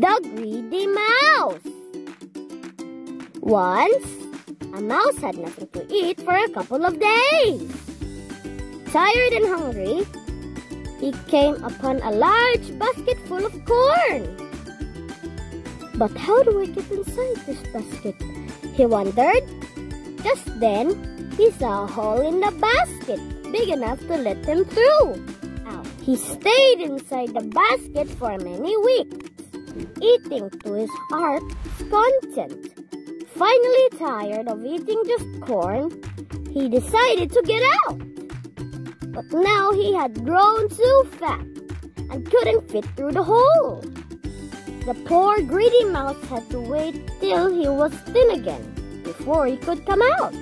The Greedy Mouse Once, a mouse had nothing to eat for a couple of days. Tired and hungry, he came upon a large basket full of corn. But how do I get inside this basket? He wondered. Just then, he saw a hole in the basket, big enough to let him through. He stayed inside the basket for many weeks, eating to his heart's content. Finally tired of eating just corn, he decided to get out. But now he had grown too fat and couldn't fit through the hole. The poor greedy mouse had to wait till he was thin again before he could come out.